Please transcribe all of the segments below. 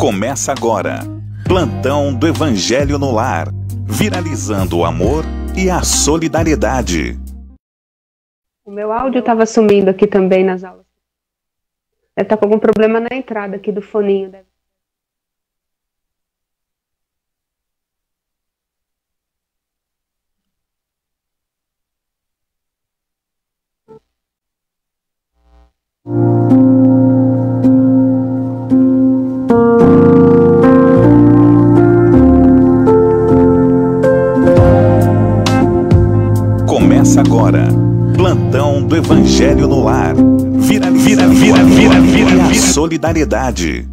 Começa agora. Plantão do Evangelho no Lar. Viralizando o amor e a solidariedade. O meu áudio estava sumindo aqui também nas aulas. Deve estar tá com algum problema na entrada aqui do foninho. Deve Começa Evangelho no Lar. Vira, vira, vira, vira, vira, vira. Solidariedade.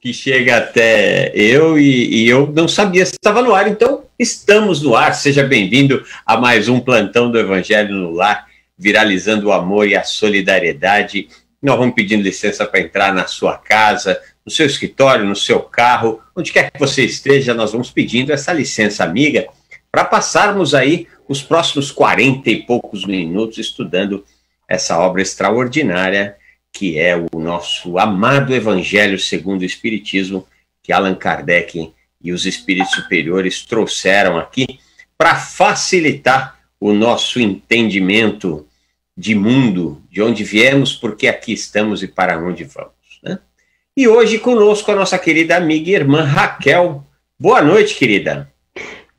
que chega até eu e, e, eu não sabia se estava no ar, então estamos no ar. Seja bem-vindo a mais um plantão do Evangelho no Lar, viralizando o amor e a solidariedade. Nós vamos pedindo licença para entrar na sua casa, no seu escritório, no seu carro, onde quer que você esteja, nós vamos pedindo essa licença amiga para passarmos aí os próximos 40 e poucos minutos estudando essa obra extraordinária que é o nosso amado Evangelho segundo o Espiritismo, que Allan Kardec e os espíritos superiores trouxeram aqui para facilitar o nosso entendimento de mundo, de onde viemos, porque aqui estamos e para onde vamos. Né? E hoje conosco a nossa querida amiga e irmã Raquel. Boa noite, querida.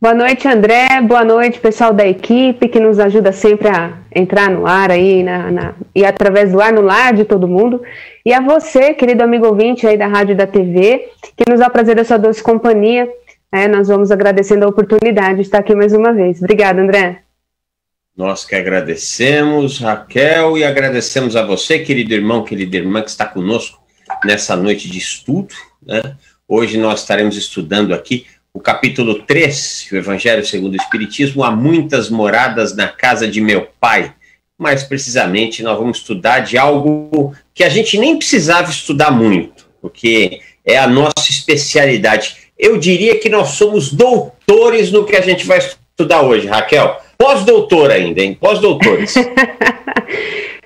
Boa noite, André. Boa noite, pessoal da equipe que nos ajuda sempre a entrar no ar aí na, na, e através do ar no lar de todo mundo. E a você, querido amigo ouvinte aí da rádio e da TV, que nos dá o prazer da sua doce companhia. É, nós vamos agradecendo a oportunidade de estar aqui mais uma vez. Obrigada, André. Nós que agradecemos, Raquel, e agradecemos a você, querido irmão, querida irmã, que está conosco nessa noite de estudo. Né? Hoje nós estaremos estudando aqui o capítulo 3, o Evangelho segundo o Espiritismo, há muitas moradas na casa de meu pai. Mais precisamente, nós vamos estudar de algo que a gente nem precisava estudar muito, porque é a nossa especialidade. Eu diria que nós somos doutores no que a gente vai estudar hoje, Raquel. Pós-doutor ainda, hein? Pós-doutores.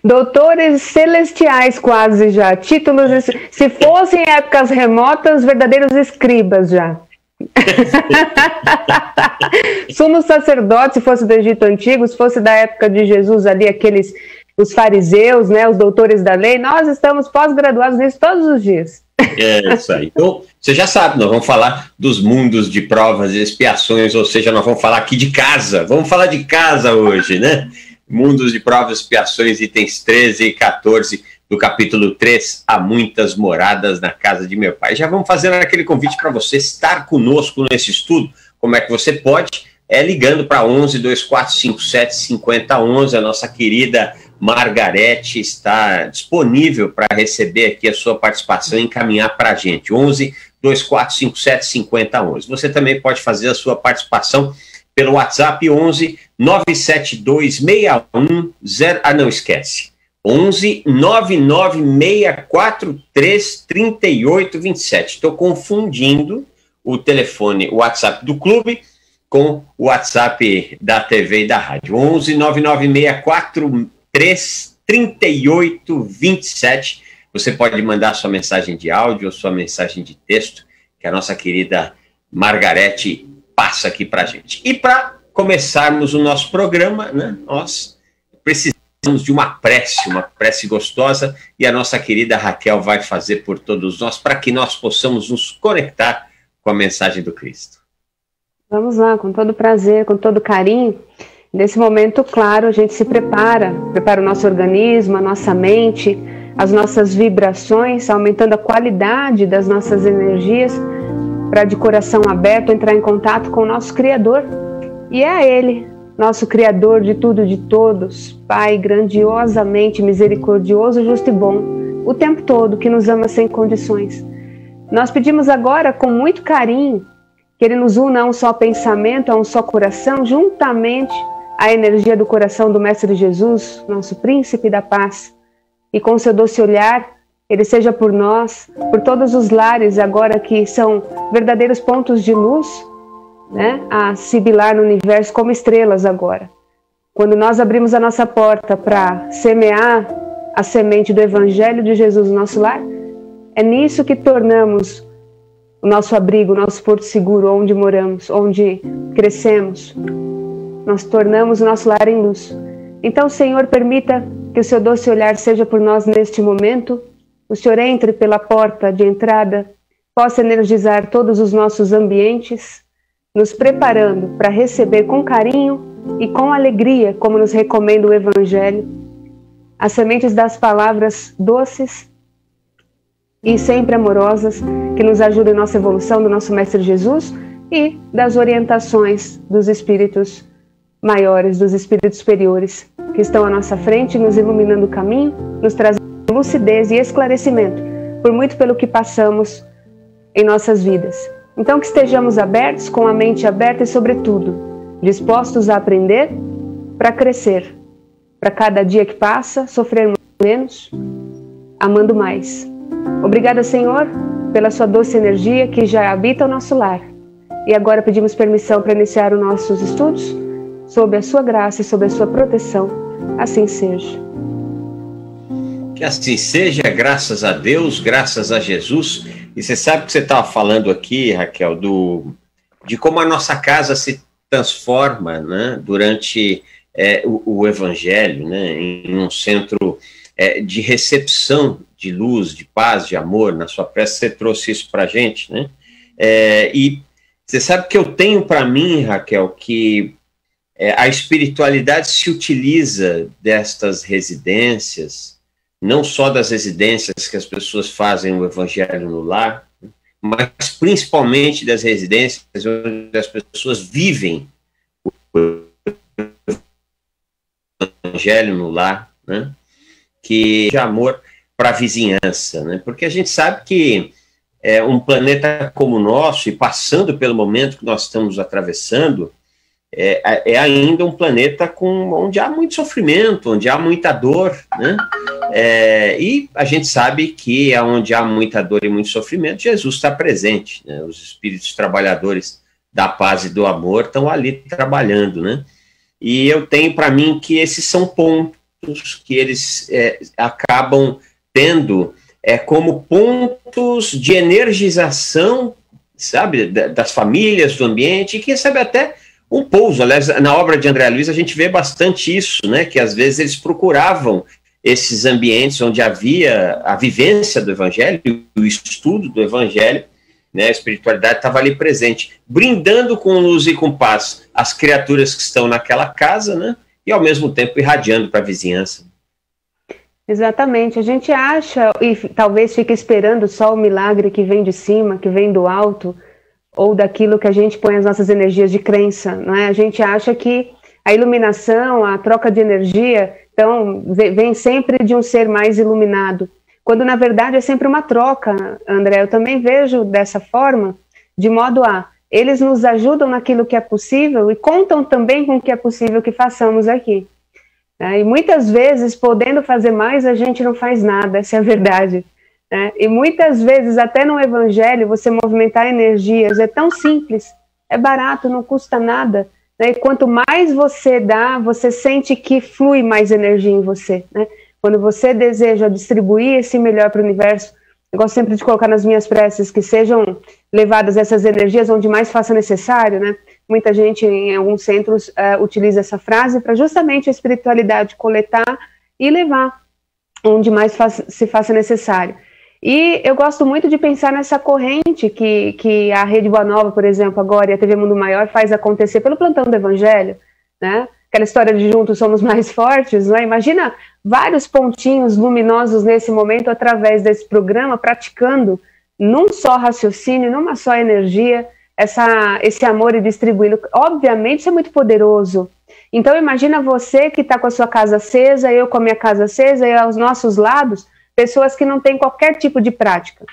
Doutores celestiais quase já, títulos, se fossem épocas remotas, verdadeiros escribas já. Somos sacerdotes, se fosse do Egito Antigo, se fosse da época de Jesus ali, aqueles, os fariseus, né, os doutores da lei, nós estamos pós-graduados nisso todos os dias. É isso aí. Então, você já sabe, nós vamos falar dos mundos de provas e expiações, ou seja, nós vamos falar aqui de casa. Vamos falar de casa hoje, né? Mundos de provas e expiações, itens 13 e 14 do capítulo 3, Há muitas moradas na casa de meu pai. Já vamos fazer aquele convite para você estar conosco nesse estudo. Como é que você pode? É ligando para 11 2457 5011. A nossa querida Margarete está disponível para receber aqui a sua participação e encaminhar para a gente. 11 2457 5011. Você também pode fazer a sua participação pelo WhatsApp 11 972 61 0. Ah, não esquece. 11 99643 3827. Estou confundindo o telefone, o WhatsApp do clube com o WhatsApp da TV e da rádio. 11 99643 3827. Você pode mandar sua mensagem de áudio ou sua mensagem de texto, que a nossa querida Margarete passa aqui para gente. E para começarmos o nosso programa, né, nós precisamos de uma prece, uma prece gostosa, e a nossa querida Raquel vai fazer por todos nós, para que nós possamos nos conectar com a mensagem do Cristo. Vamos lá, com todo prazer, com todo carinho. Nesse momento, claro, a gente se prepara, prepara o nosso organismo, a nossa mente, as nossas vibrações, aumentando a qualidade das nossas energias, para de coração aberto entrar em contato com o nosso Criador. E é Ele, nosso Criador de tudo e de todos, Pai grandiosamente misericordioso, justo e bom, o tempo todo, que nos ama sem condições. Nós pedimos agora, com muito carinho, que Ele nos una a um só pensamento, a um só coração, juntamente à energia do coração do Mestre Jesus, nosso príncipe da paz, e com seu doce olhar, ele seja por nós, por todos os lares agora que são verdadeiros pontos de luz, né, a sibilar no universo como estrelas agora. Quando nós abrimos a nossa porta para semear a semente do Evangelho de Jesus no nosso lar, é nisso que tornamos o nosso abrigo, o nosso porto seguro, onde moramos, onde crescemos. Nós tornamos o nosso lar em luz. Então, Senhor, permita que o seu doce olhar seja por nós neste momento. O Senhor entre pela porta de entrada, possa energizar todos os nossos ambientes, nos preparando para receber com carinho e com alegria, como nos recomenda o Evangelho, as sementes das palavras doces e sempre amorosas que nos ajudam em nossa evolução do nosso Mestre Jesus e das orientações dos Espíritos maiores, dos Espíritos superiores que estão à nossa frente, nos iluminando o caminho, nos trazendo lucidez e esclarecimento por muito pelo que passamos em nossas vidas. Então, que estejamos abertos, com a mente aberta e, sobretudo, dispostos a aprender para crescer, para cada dia que passa, sofrer menos, amando mais. Obrigada, Senhor, pela sua doce energia que já habita o nosso lar. E agora pedimos permissão para iniciar os nossos estudos sob a sua graça e sob a sua proteção. Assim seja. Que assim seja, graças a Deus, graças a Jesus. E você sabe que você estava falando aqui, Raquel, do, de como a nossa casa se transforma né, durante é, o, o, Evangelho, né, em um centro é, de recepção de luz, de paz, de amor. Na sua peça você trouxe isso para a gente, né? É, e você sabe que eu tenho para mim, Raquel, que é, a espiritualidade se utiliza destas residências, não só das residências que as pessoas fazem o evangelho no lar, mas principalmente das residências onde as pessoas vivem o evangelho no lar, né? que de amor para a vizinhança, né? Porque a gente sabe que é, um planeta como o nosso, e passando pelo momento que nós estamos atravessando, é, é, ainda um planeta com, onde há muito sofrimento, onde há muita dor, né? É, e a gente sabe que é onde há muita dor e muito sofrimento, Jesus está presente, né? Os espíritos trabalhadores da paz e do amor estão ali trabalhando, né? E eu tenho para mim que esses são pontos que eles é, acabam tendo é, como pontos de energização, sabe, das famílias, do ambiente, e quem sabe até um pouso. Aliás, na obra de André Luiz a gente vê bastante isso, né, que às vezes eles procuravam esses ambientes onde havia a vivência do evangelho, o estudo do evangelho, né, a espiritualidade estava ali presente, brindando com luz e com paz as criaturas que estão naquela casa, né, e ao mesmo tempo irradiando para a vizinhança. Exatamente. A gente acha e talvez fique esperando só o milagre que vem de cima, que vem do alto, ou daquilo que a gente põe as nossas energias de crença, não é? A gente acha que a iluminação, a troca de energia, então vem sempre de um ser mais iluminado, quando na verdade é sempre uma troca, André. Eu também vejo dessa forma, de modo a eles nos ajudam naquilo que é possível e contam também com o que é possível que façamos aqui. Né? E muitas vezes, podendo fazer mais, a gente não faz nada, essa é a verdade. Né? E muitas vezes, até no Evangelho, você movimentar energias é tão simples, é barato, não custa nada. Né? E quanto mais você dá, você sente que flui mais energia em você. Né? Quando você deseja distribuir esse melhor para o universo, eu gosto sempre de colocar nas minhas preces que sejam levadas essas energias onde mais faça necessário, né? Muita gente em alguns centros uh, utiliza essa frase para justamente a espiritualidade coletar e levar onde mais se faça necessário. E eu gosto muito de pensar nessa corrente que, que a Rede Boa Nova, por exemplo, agora e a TV Mundo Maior faz acontecer pelo plantão do Evangelho, né? Aquela história de juntos somos mais fortes, né? Imagina vários pontinhos luminosos nesse momento através desse programa, praticando num só raciocínio, numa só energia, essa, esse amor e distribuindo. Obviamente, isso é muito poderoso. Então, imagina você que está com a sua casa acesa, eu com a minha casa acesa, e aos nossos lados, pessoas que não têm qualquer tipo de prática,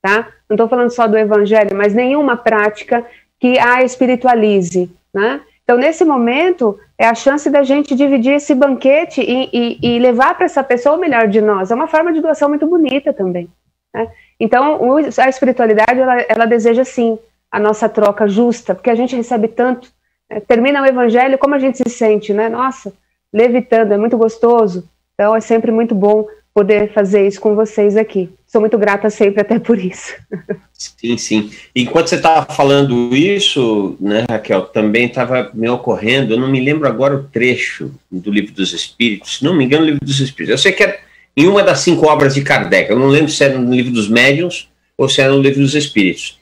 tá? Não estou falando só do evangelho, mas nenhuma prática que a espiritualize, né? Então, nesse momento, é a chance da gente dividir esse banquete e, e, e levar para essa pessoa o melhor de nós. É uma forma de doação muito bonita também. Né? Então, a espiritualidade, ela, ela, deseja, sim, a nossa troca justa, porque a gente recebe tanto. Né? Termina o evangelho, como a gente se sente, né? Nossa, levitando, é muito gostoso. Então, é sempre muito bom poder fazer isso com vocês aqui. Sou muito grata sempre até por isso. Sim, sim. Enquanto você estava falando isso, né, Raquel, também estava me ocorrendo, eu não me lembro agora o trecho do Livro dos Espíritos, se não me engano, o Livro dos Espíritos. Eu sei que é em uma das cinco obras de Kardec, eu não lembro se era no Livro dos Médiuns ou se era no Livro dos Espíritos,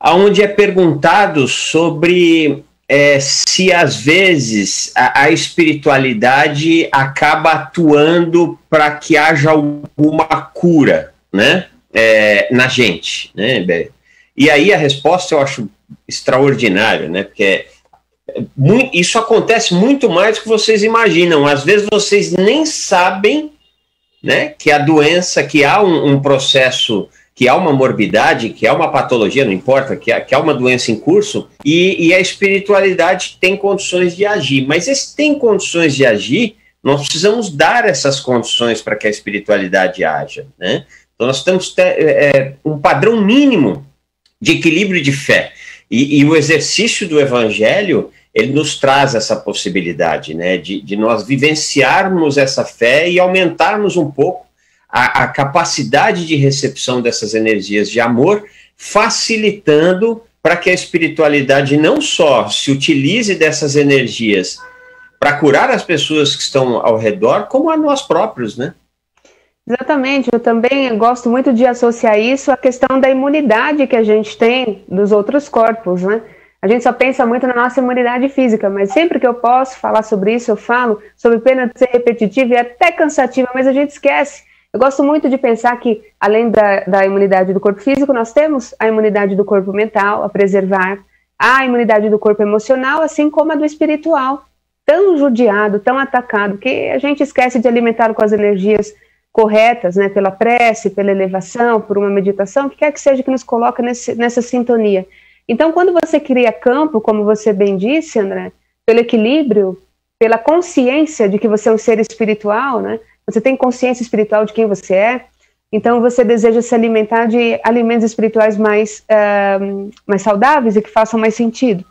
aonde é perguntado sobre é, se às vezes a, a espiritualidade acaba atuando para que haja alguma cura, né, é, na gente, né, e aí a resposta eu acho extraordinária, né, porque é, muito, isso acontece muito mais do que vocês imaginam, às vezes vocês nem sabem, né, que a doença, que há um, um processo que há uma morbidade, que há uma patologia, não importa, que há, que há uma doença em curso, e, e, a espiritualidade tem condições de agir. Mas esse tem condições de agir, nós precisamos dar essas condições para que a espiritualidade haja. Né? Então nós temos é, é, um padrão mínimo de equilíbrio de fé. E, e, o exercício do evangelho, ele nos traz essa possibilidade, né, de, de nós vivenciarmos essa fé e aumentarmos um pouco a, a capacidade de recepção dessas energias de amor, facilitando para que a espiritualidade não só se utilize dessas energias para curar as pessoas que estão ao redor, como a nós próprios, né? Exatamente, eu também gosto muito de associar isso à questão da imunidade que a gente tem dos outros corpos, né? A gente só pensa muito na nossa imunidade física, mas sempre que eu posso falar sobre isso, eu falo, sobre pena de ser repetitiva e até cansativa, mas a gente esquece eu gosto muito de pensar que, além da, da imunidade do corpo físico, nós temos a imunidade do corpo mental a preservar, a imunidade do corpo emocional, assim como a do espiritual, tão judiado, tão atacado, que a gente esquece de alimentá-lo com as energias corretas, né, pela prece, pela elevação, por uma meditação, que quer que seja que nos coloque nesse, nessa sintonia. Então, quando você cria campo, como você bem disse, André, pelo equilíbrio, pela consciência de que você é um ser espiritual, né, você tem consciência espiritual de quem você é, então você deseja se alimentar de alimentos espirituais mais, uh, mais saudáveis e que façam mais sentido.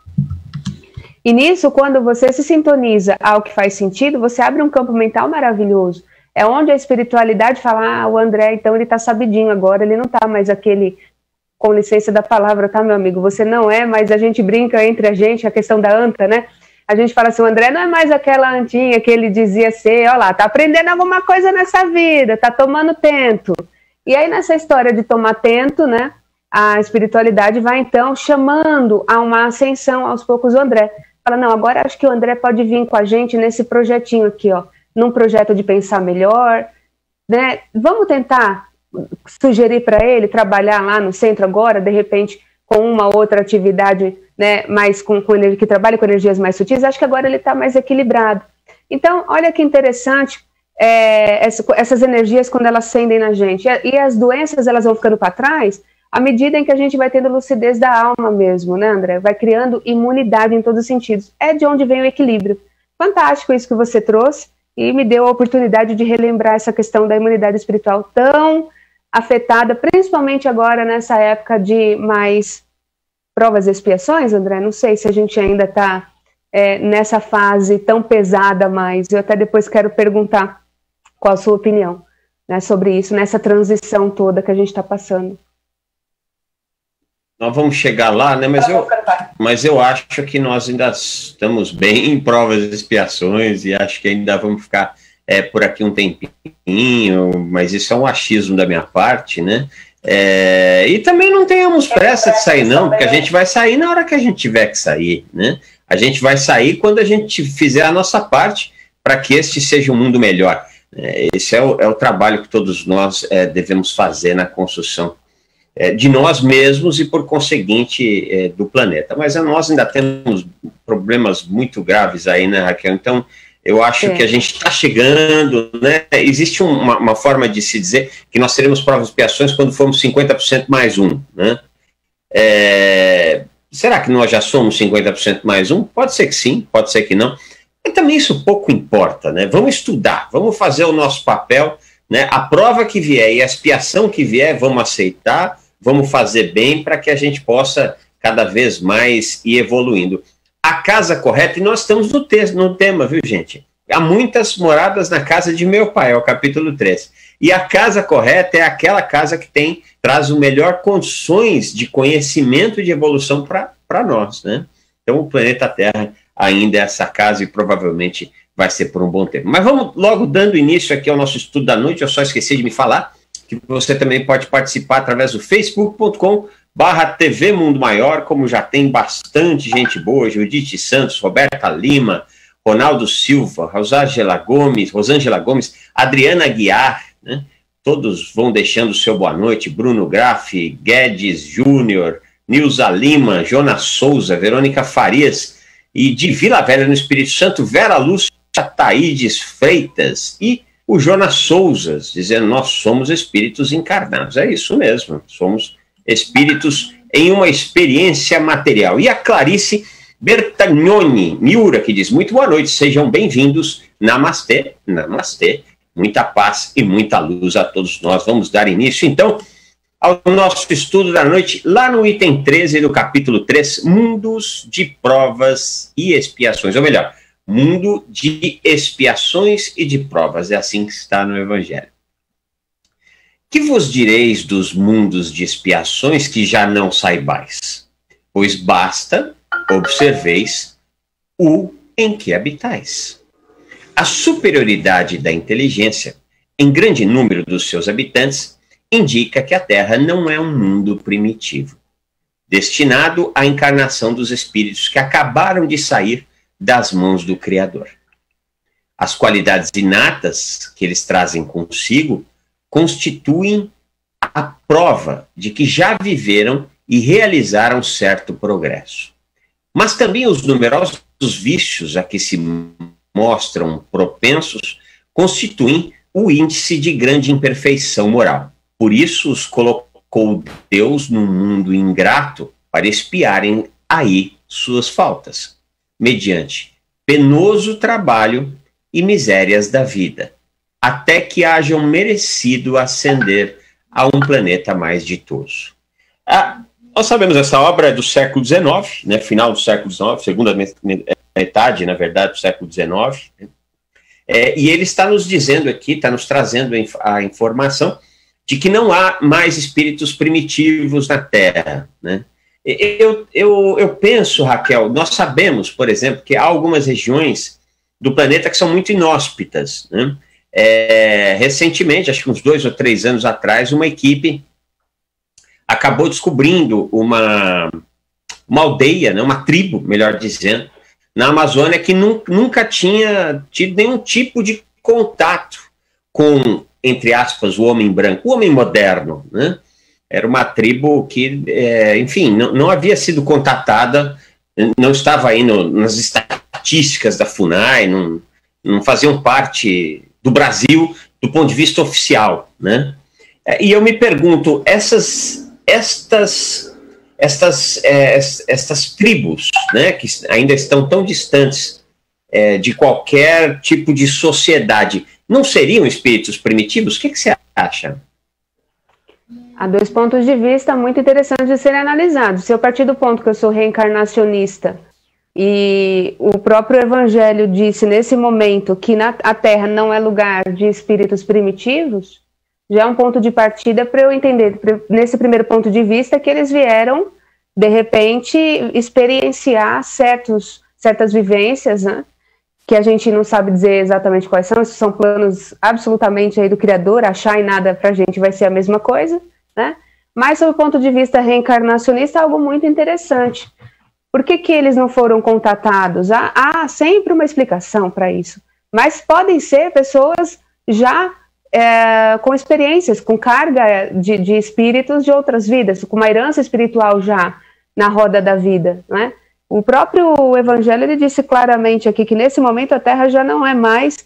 E nisso, quando você se sintoniza ao que faz sentido, você abre um campo mental maravilhoso. É onde a espiritualidade fala, ah, o André, então ele está sabidinho agora, ele não está mais aquele, com licença da palavra, tá, meu amigo? Você não é, mas a gente brinca entre a gente, a questão da anta, né? A gente fala assim, o André não é mais aquela antinha que ele dizia ser, olha lá, tá aprendendo alguma coisa nessa vida, tá tomando tento. E aí nessa história de tomar tento, né, a espiritualidade vai então chamando a uma ascensão aos poucos o André. Fala, não, agora acho que o André pode vir com a gente nesse projetinho aqui, ó, num projeto de pensar melhor, né? Vamos tentar sugerir para ele trabalhar lá no centro agora, de repente, com uma outra atividade né, mais com, com que trabalha com energias mais sutis, acho que agora ele está mais equilibrado. Então, olha que interessante é, essa, essas energias quando elas acendem na gente. E, e as doenças elas vão ficando para trás à medida em que a gente vai tendo lucidez da alma mesmo, né, André? Vai criando imunidade em todos os sentidos. É de onde vem o equilíbrio. Fantástico isso que você trouxe e me deu a oportunidade de relembrar essa questão da imunidade espiritual tão afetada, principalmente agora nessa época de mais provas e expiações, André? Não sei se a gente ainda está é, nessa fase tão pesada, mas eu até depois quero perguntar qual a sua opinião né, sobre isso, nessa transição toda que a gente está passando. Nós vamos chegar lá, né? Mas eu, mas eu acho que nós ainda estamos bem em provas e expiações e acho que ainda vamos ficar é, por aqui um tempinho, mas isso é um achismo da minha parte, né? É, e também não tenhamos pressa de sair, não, porque a gente vai sair na hora que a gente tiver que sair, né? A gente vai sair quando a gente fizer a nossa parte para que este seja um mundo melhor. É, esse é o, é o, trabalho que todos nós é, devemos fazer na construção é, de nós mesmos e, por conseguinte, é, do planeta. Mas nós ainda temos problemas muito graves aí, né, Raquel? Então, eu acho é. que a gente está chegando, né? Existe uma, uma, forma de se dizer que nós teremos provas e expiações quando formos 50% mais um, né? É, será que nós já somos 50% mais um? Pode ser que sim, pode ser que não. Mas também isso pouco importa, né? Vamos estudar, vamos fazer o nosso papel, né? A prova que vier e a expiação que vier, vamos aceitar, vamos fazer bem para que a gente possa cada vez mais ir evoluindo. A casa correta, e nós estamos no, texto, no tema, viu, gente? Há muitas moradas na casa de meu pai, é o capítulo 3. E a casa correta é aquela casa que tem traz o melhor condições de conhecimento e de evolução para nós, né? Então o planeta Terra ainda é essa casa e provavelmente vai ser por um bom tempo. Mas vamos logo dando início aqui ao nosso estudo da noite. Eu só esqueci de me falar que você também pode participar através do facebook.com barra TV Mundo Maior, como já tem bastante gente boa, Judite Santos, Roberta Lima, Ronaldo Silva, Rosângela Gomes, Rosângela Gomes, Adriana Guiar, né? Todos vão deixando o seu boa noite, Bruno Graff, Guedes Júnior, Nilza Lima, Jonas Souza, Verônica Farias e de Vila Velha no Espírito Santo, Vera Lúcia Taídes Freitas e o Jonas Souza, dizendo nós somos espíritos encarnados. É isso mesmo, somos espíritos em uma experiência material. E a Clarice Bertagnoni Miura, que diz: Muito boa noite, sejam bem-vindos. Namastê, namastê. Muita paz e muita luz a todos nós. Vamos dar início, então, ao nosso estudo da noite, lá no item 13 do capítulo 3, Mundos de Provas e Expiações. Ou melhor, Mundo de Expiações e de Provas. É assim que está no Evangelho. Que vos direis dos mundos de expiações que já não saibais? Pois basta observeis o em que habitais. A superioridade da inteligência, em grande número dos seus habitantes, indica que a Terra não é um mundo primitivo, destinado à encarnação dos espíritos que acabaram de sair das mãos do Criador. As qualidades inatas que eles trazem consigo constituem a prova de que já viveram e realizaram certo progresso. Mas também os numerosos vícios a que se mostram propensos constituem o índice de grande imperfeição moral. Por isso os colocou Deus num mundo ingrato para espiarem aí suas faltas, mediante penoso trabalho e misérias da vida, até que hajam merecido ascender a um planeta mais ditoso. Ah, nós sabemos essa obra é do século XIX, né, final do século XIX, segunda metade, na verdade, do século XIX. Né, é, e ele está nos dizendo aqui, está nos trazendo a informação de que não há mais espíritos primitivos na Terra. Né? Eu, eu, eu penso, Raquel, nós sabemos, por exemplo, que há algumas regiões do planeta que são muito inóspitas. Né? É, recentemente, acho que uns dois ou três anos atrás, uma equipe acabou descobrindo uma, uma aldeia, né, uma tribo, melhor dizendo, na Amazônia que nu nunca tinha tido nenhum tipo de contato com, entre aspas, o homem branco, o homem moderno, né? Era uma tribo que, é, enfim, não, não havia sido contatada, não estava aí no, nas estatísticas da FUNAI, não, não faziam parte do Brasil do ponto de vista oficial, né? É, e eu me pergunto, essas estas estas, é, estas tribos, né, que ainda estão tão distantes é, de qualquer tipo de sociedade, não seriam espíritos primitivos? O que, que você acha? Há dois pontos de vista muito interessantes de serem analisados. Se eu partir do ponto que eu sou reencarnacionista e o próprio Evangelho disse nesse momento que na, a Terra não é lugar de espíritos primitivos, já é um ponto de partida para eu entender, nesse primeiro ponto de vista, que eles vieram, de repente, experienciar certos, certas vivências, né? que a gente não sabe dizer exatamente quais são, são planos absolutamente aí do Criador, achar e nada para a gente vai ser a mesma coisa, né? Mas, sob o ponto de vista reencarnacionista, é algo muito interessante. Por que, que eles não foram contatados? Há, há sempre uma explicação para isso. Mas podem ser pessoas já é, com experiências, com carga de, de, espíritos de outras vidas, com uma herança espiritual já na roda da vida, né? O próprio Evangelho ele disse claramente aqui que nesse momento a Terra já não é mais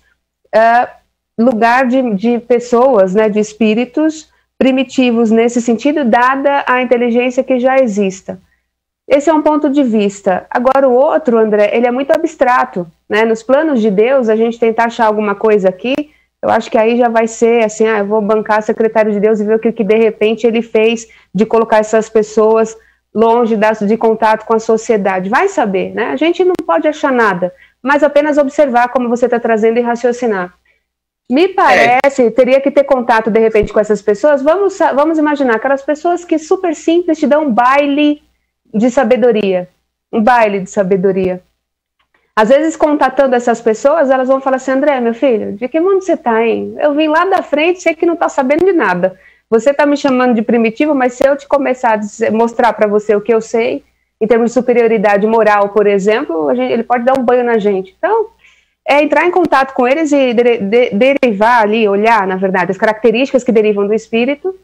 é, lugar de, de pessoas, né, de espíritos primitivos nesse sentido, dada a inteligência que já exista. Esse é um ponto de vista. Agora, o outro, André, ele é muito abstrato. Né? Nos planos de Deus, a gente tentar achar alguma coisa aqui, eu acho que aí já vai ser assim: ah, eu vou bancar secretário de Deus e ver o que, que de repente ele fez de colocar essas pessoas longe das, de contato com a sociedade. Vai saber, né? A gente não pode achar nada, mas apenas observar como você está trazendo e raciocinar. Me parece, é. teria que ter contato de repente com essas pessoas. Vamos, vamos imaginar aquelas pessoas que super simples te dão um baile de sabedoria. Um baile de sabedoria. Às vezes, contatando essas pessoas, elas vão falar assim: André, meu filho, de que mundo você está, hein? Eu vim lá da frente, sei que não está sabendo de nada. Você está me chamando de primitivo, mas se eu te começar a mostrar para você o que eu sei, em termos de superioridade moral, por exemplo, gente, ele pode dar um banho na gente. Então, é entrar em contato com eles e de, de, derivar ali, olhar, na verdade, as características que derivam do espírito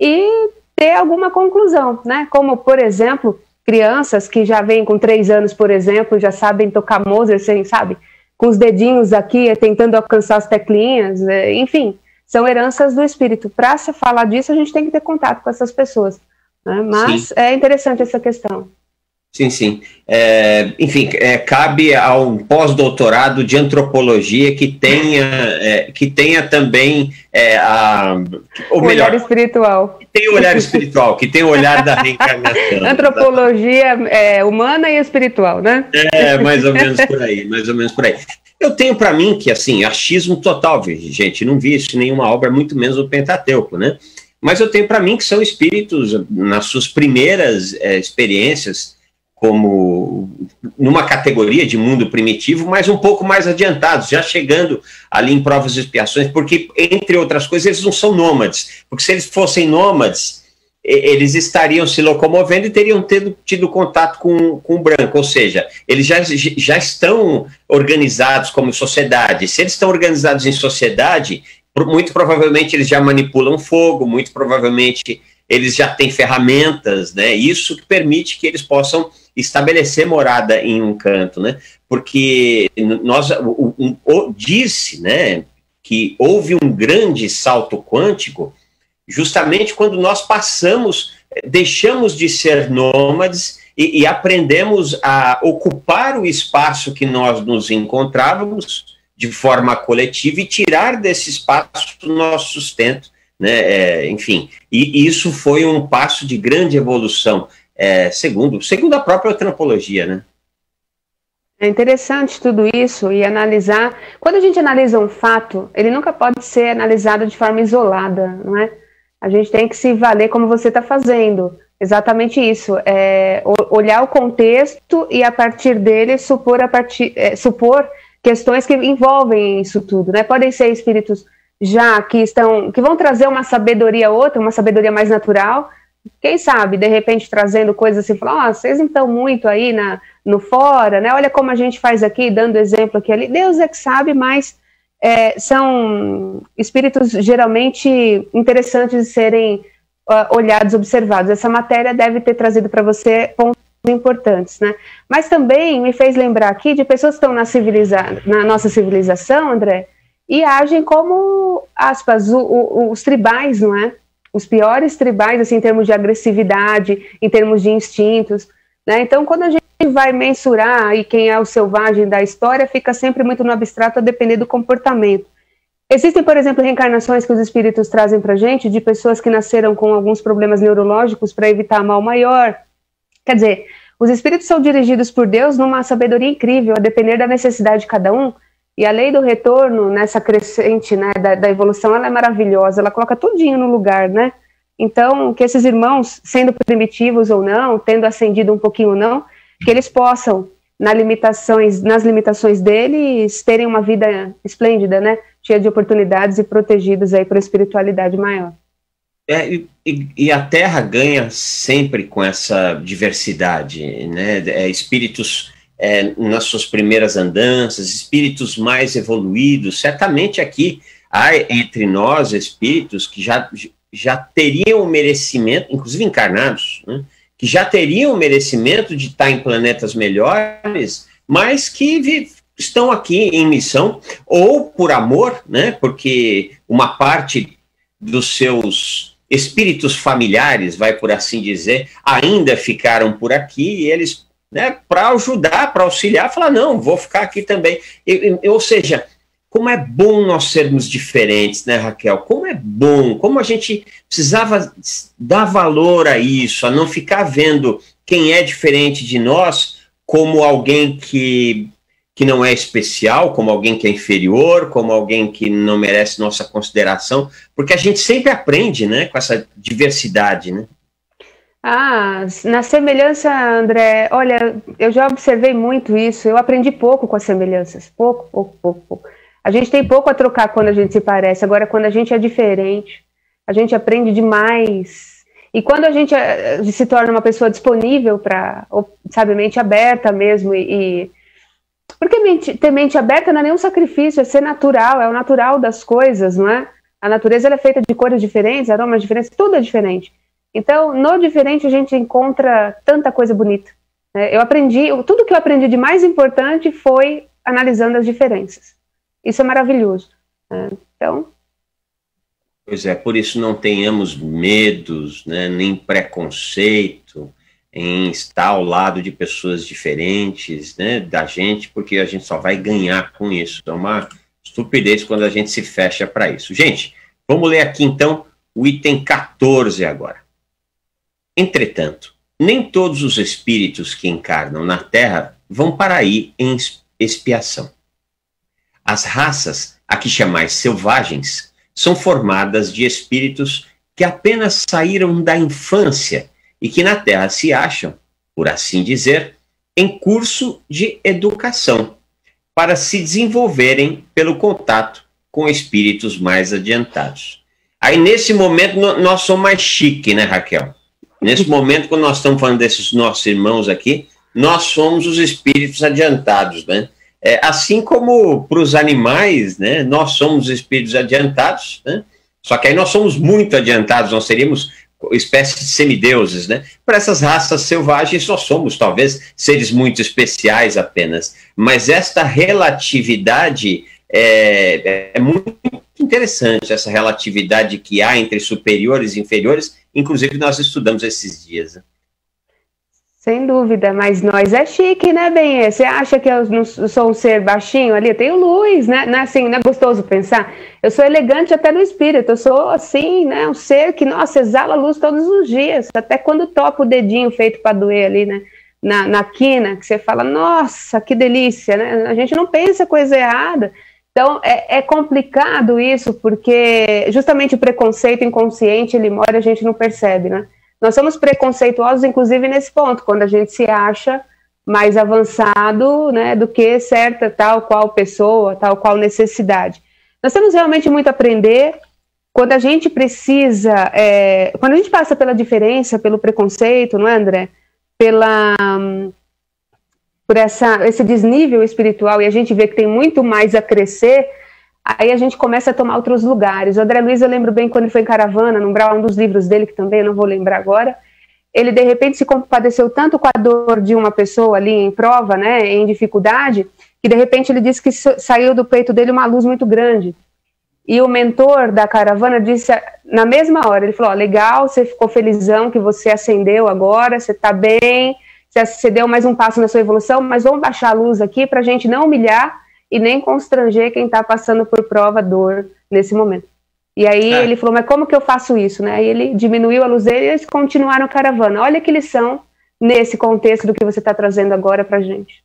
e ter alguma conclusão, né? Como, por exemplo, crianças que já vêm com três anos, por exemplo, já sabem tocar Mozart, sem, sabe? Com os dedinhos aqui, tentando alcançar as teclinhas, né? enfim, são heranças do espírito. Para se falar disso, a gente tem que ter contato com essas pessoas. Né? Mas Sim. é interessante essa questão. Sim, sim. É, enfim, é, cabe a um pós-doutorado de antropologia que tenha, é, que tenha também é, a, o, melhor, olhar espiritual. Que tenha o olhar espiritual, que tenha o olhar da reencarnação. Antropologia é, humana e espiritual, né? É, mais ou menos por aí, mais ou menos por aí. Eu tenho para mim que, assim, achismo total, gente, não vi isso em nenhuma obra, muito menos o Pentateuco, né? Mas eu tenho para mim que são espíritos, nas suas primeiras é, experiências, como numa categoria de mundo primitivo, mas um pouco mais adiantados, já chegando ali em provas e expiações, porque, entre outras coisas, eles não são nômades, porque se eles fossem nômades, eles estariam se locomovendo e teriam tido, tido contato com, com o branco, ou seja, eles já, já estão organizados como sociedade. Se eles estão organizados em sociedade, muito provavelmente eles já manipulam fogo, muito provavelmente eles já têm ferramentas, né? Isso que permite que eles possam estabelecer morada em um canto, né? Porque nós o, o, o, disse, né, que houve um grande salto quântico justamente quando nós passamos, deixamos de ser nômades e, e aprendemos a ocupar o espaço que nós nos encontrávamos de forma coletiva e tirar desse espaço o nosso sustento, né? É, enfim, e isso foi um passo de grande evolução é, segundo, segundo a própria antropologia, né? É interessante tudo isso e analisar. Quando a gente analisa um fato, ele nunca pode ser analisado de forma isolada, não é? A gente tem que se valer como você está fazendo. Exatamente isso. É, olhar o contexto e a partir dele supor, a partir, é, supor questões que envolvem isso tudo, né? Podem ser espíritos já que estão, que vão trazer uma sabedoria outra, uma sabedoria mais natural, quem sabe, de repente, trazendo coisas assim, falar, oh, vocês estão muito aí na, no fora, né? Olha como a gente faz aqui, dando exemplo aqui ali. Deus é que sabe, mas é, são espíritos geralmente interessantes de serem uh, olhados, observados. Essa matéria deve ter trazido para você pontos importantes, né? Mas também me fez lembrar aqui de pessoas que estão na, civiliza na nossa civilização, André, e agem como, aspas, o, o, os tribais, não é? os piores tribais, assim, em termos de agressividade, em termos de instintos, né? Então, quando a gente vai mensurar e quem é o selvagem da história, fica sempre muito no abstrato a depender do comportamento. Existem, por exemplo, reencarnações que os espíritos trazem para a gente de pessoas que nasceram com alguns problemas neurológicos para evitar mal maior. Quer dizer, os espíritos são dirigidos por Deus numa sabedoria incrível, a depender da necessidade de cada um, e a lei do retorno, nessa crescente né, da, da, evolução, ela é maravilhosa, ela coloca tudinho no lugar, né? Então, que esses irmãos, sendo primitivos ou não, tendo ascendido um pouquinho ou não, que eles possam, nas limitações, nas limitações deles, terem uma vida esplêndida, né? Cheia de oportunidades e protegidos aí para a espiritualidade maior. É, e, e, a Terra ganha sempre com essa diversidade, né? É, espíritos é, nas suas primeiras andanças, espíritos mais evoluídos. Certamente aqui há entre nós espíritos que já, já teriam o merecimento, inclusive encarnados, né, que já teriam o merecimento de estar em planetas melhores, mas que estão aqui em missão, ou por amor, né, porque uma parte dos seus espíritos familiares, vai por assim dizer, ainda ficaram por aqui e eles, né, para ajudar, para auxiliar, falar: não, vou ficar aqui também. Ou seja, como é bom nós sermos diferentes, né, Raquel? Como é bom, como a gente precisava dar valor a isso, a não ficar vendo quem é diferente de nós como alguém que que não é especial, como alguém que é inferior, como alguém que não merece nossa consideração, porque a gente sempre aprende, né, com essa diversidade, né? Ah, na semelhança, André, olha, eu já observei muito isso, eu aprendi pouco com as semelhanças, pouco, pouco, pouco, pouco. A gente tem pouco a trocar quando a gente se parece, agora quando a gente é diferente, a gente aprende demais. E quando a gente eh, se torna uma pessoa disponível para, sabe, mente aberta mesmo e, e porque mente, ter mente aberta não é nenhum sacrifício, é ser natural, é o natural das coisas, não é? A natureza é feita de cores diferentes, aromas diferentes, tudo é diferente. Então, no diferente a gente encontra tanta coisa bonita. Né? Eu aprendi, tudo que eu aprendi de mais importante foi analisando as diferenças. Isso é maravilhoso. Né? Então. Pois é, por isso não tenhamos medos, né, nem preconceito, em estar ao lado de pessoas diferentes né, da gente, porque a gente só vai ganhar com isso. É uma estupidez quando a gente se fecha para isso. Gente, vamos ler aqui então o item 14 agora. Entretanto, nem todos os espíritos que encarnam na Terra vão para aí em expiação. As raças, a que chamais selvagens, são formadas de espíritos que apenas saíram da infância e que na Terra se acham, por assim dizer, em curso de educação, para se desenvolverem pelo contato com espíritos mais adiantados. Aí, nesse momento, nós somos mais chique, né, Raquel? Nesse momento, quando nós estamos falando desses nossos irmãos aqui, nós somos os espíritos adiantados, né? É, assim como para os animais, né, nós somos espíritos adiantados, né? Só que aí nós somos muito adiantados, nós seríamos espécie de semideuses, né? Para essas raças selvagens, nós somos talvez seres muito especiais apenas, mas esta relatividade é, é muito interessante, essa relatividade que há entre superiores e inferiores, inclusive nós estudamos esses dias. Né? Sem dúvida, mas nós é chique, né, Bem? Você acha que eu não sou um ser baixinho ali? Eu tenho luz, né? Não é assim, não é gostoso pensar? Eu sou elegante até no espírito, eu sou assim, né? Um ser que, nossa, exala luz todos os dias, até quando toca o dedinho feito para doer ali, né? Na, na quina, que você fala, nossa, que delícia, né? A gente não pensa coisa errada. Então, é, é complicado isso, porque justamente o preconceito inconsciente, ele mora, a gente não percebe, né? Nós somos preconceituosos, inclusive, nesse ponto, quando a gente se acha mais avançado né, do que certa tal qual pessoa, tal qual necessidade. Nós temos realmente muito a aprender. Quando a gente precisa, é, quando a gente passa pela diferença, pelo preconceito, não é, André? Pela, por essa, esse desnível espiritual e a gente vê que tem muito mais a crescer, Aí a gente começa a tomar outros lugares. O André Luiz, eu lembro bem quando ele foi em caravana, num um dos livros dele, que também eu não vou lembrar agora, ele de repente se compadeceu tanto com a dor de uma pessoa ali em prova, né, em dificuldade, que de repente ele disse que saiu do peito dele uma luz muito grande. E o mentor da caravana disse na mesma hora, ele falou: oh, legal, você ficou felizão que você acendeu agora, você está bem, você deu mais um passo na sua evolução, mas vamos baixar a luz aqui para a gente não humilhar e nem constranger quem está passando por prova, dor nesse momento. E aí é. ele falou, mas como que eu faço isso? Né? Aí ele diminuiu a luz dele e eles continuaram a caravana. Olha que lição nesse contexto do que você está trazendo agora para gente.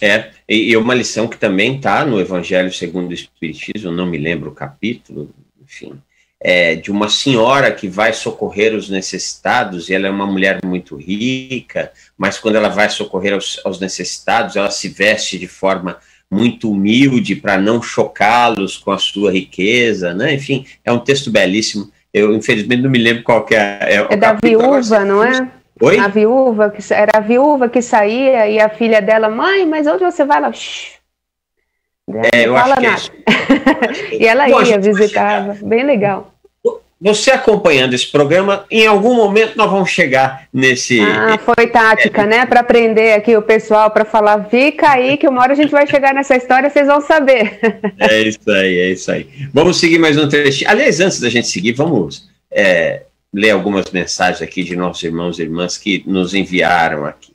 É, e, uma lição que também está no Evangelho segundo o Espiritismo, não me lembro o capítulo, enfim, é de uma senhora que vai socorrer os necessitados, e ela é uma mulher muito rica, mas quando ela vai socorrer aos, aos necessitados, ela se veste de forma muito humilde para não chocá-los com a sua riqueza, né? Enfim, é um texto belíssimo. Eu, infelizmente, não me lembro qual que é. É, é da viúva, não é? Oi? A viúva, que, era a viúva que saía e a filha dela, mãe, mas onde você vai lá? Shhh. É, eu acho que, é e ela ia, visitava, bem legal você acompanhando esse programa, em algum momento nós vamos chegar nesse. Ah, foi tática, é, né? Para aprender aqui o pessoal, para falar, fica aí, que uma hora a gente vai chegar nessa história, vocês vão saber. É isso aí, é isso aí. Vamos seguir mais um trechinho. Aliás, antes da gente seguir, vamos é, ler algumas mensagens aqui de nossos irmãos e irmãs que nos enviaram aqui.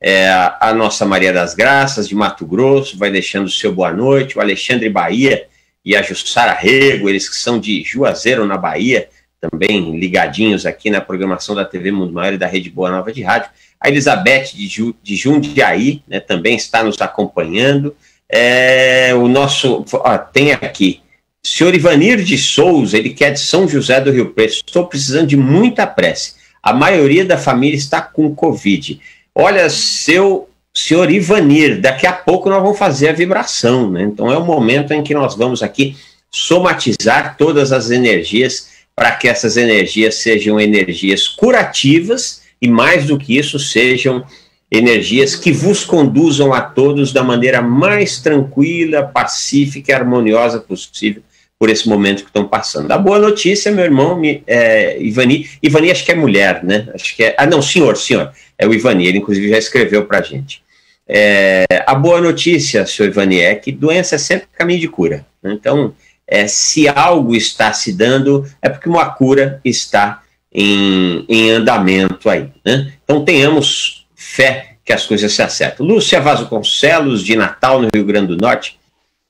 É, a nossa Maria das Graças, de Mato Grosso, vai deixando o seu boa noite. O Alexandre Bahia e a Jussara Rego, eles que são de Juazeiro, na Bahia, também ligadinhos aqui na programação da TV Mundo Maior e da Rede Boa Nova de Rádio. A Elizabeth de, Ju, de Jundiaí né, também está nos acompanhando. É, o nosso. Ó, tem aqui. Senhor Ivanir de Souza, ele quer de São José do Rio Preto. Estou precisando de muita prece. A maioria da família está com Covid. Olha, seu senhor Ivanir, daqui a pouco nós vamos fazer a vibração, né? Então é o momento em que nós vamos aqui somatizar todas as energias para que essas energias sejam energias curativas e mais do que isso sejam energias que vos conduzam a todos da maneira mais tranquila, pacífica e harmoniosa possível por esse momento que estão passando. A boa notícia, meu irmão é, Ivani, Ivani acho que é mulher, né? Acho que é, ah, não, senhor, senhor, é o Ivani, ele inclusive já escreveu para a gente. É, a boa notícia, senhor Ivani, é que doença é sempre caminho de cura. Né? Então, é, se algo está se dando, é porque uma cura está em, em andamento aí. Né? Então, tenhamos fé que as coisas se acertam. Lúcia Vasconcelos, de Natal, no Rio Grande do Norte,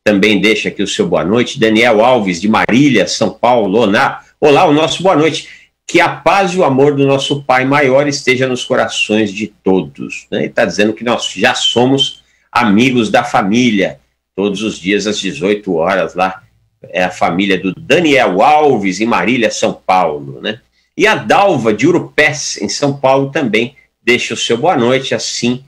também deixa aqui o seu boa noite. Daniel Alves, de Marília, São Paulo. Olá, olá o nosso boa noite. Que a paz e o amor do nosso Pai maior esteja nos corações de todos. Né? Ele está dizendo que nós já somos amigos da família, todos os dias às 18 horas lá. É a família do Daniel Alves, em Marília, São Paulo. Né? E a Dalva, de Urupés, em São Paulo, também deixa o seu boa noite, assim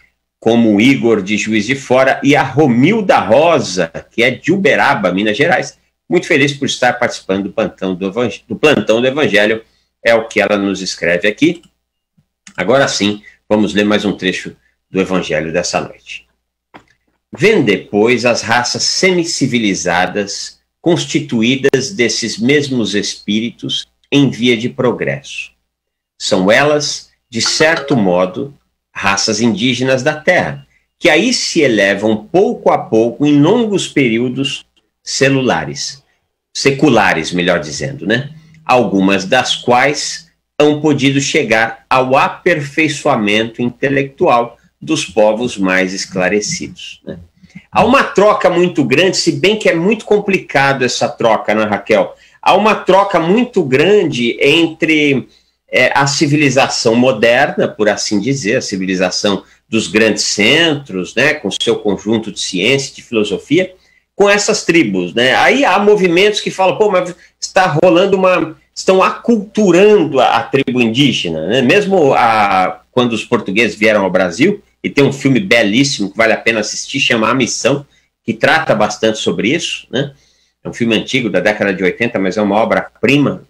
como o Igor de Juiz de Fora e a Romilda Rosa, que é de Uberaba, Minas Gerais. Muito feliz por estar participando do plantão do, do plantão do Evangelho, é o que ela nos escreve aqui. Agora sim, vamos ler mais um trecho do Evangelho dessa noite. Vendo depois as raças semicivilizadas, constituídas desses mesmos espíritos em via de progresso. São elas, de certo modo, raças indígenas da Terra, que aí se elevam pouco a pouco em longos períodos celulares, seculares, melhor dizendo, né? Algumas das quais hão podido chegar ao aperfeiçoamento intelectual dos povos mais esclarecidos. Né? Há uma troca muito grande, se bem que é muito complicado essa troca, né, Raquel? Há uma troca muito grande entre é, a civilização moderna, por assim dizer, a civilização dos grandes centros, né, com seu conjunto de ciência, de filosofia, com essas tribos, né? Aí há movimentos que falam, pô, mas está rolando uma, estão aculturando a, a tribo indígena, né? Mesmo a, quando os portugueses vieram ao Brasil, e tem um filme belíssimo que vale a pena assistir, chama A Missão, que trata bastante sobre isso, né? É um filme antigo da década de 80, mas é uma obra-prima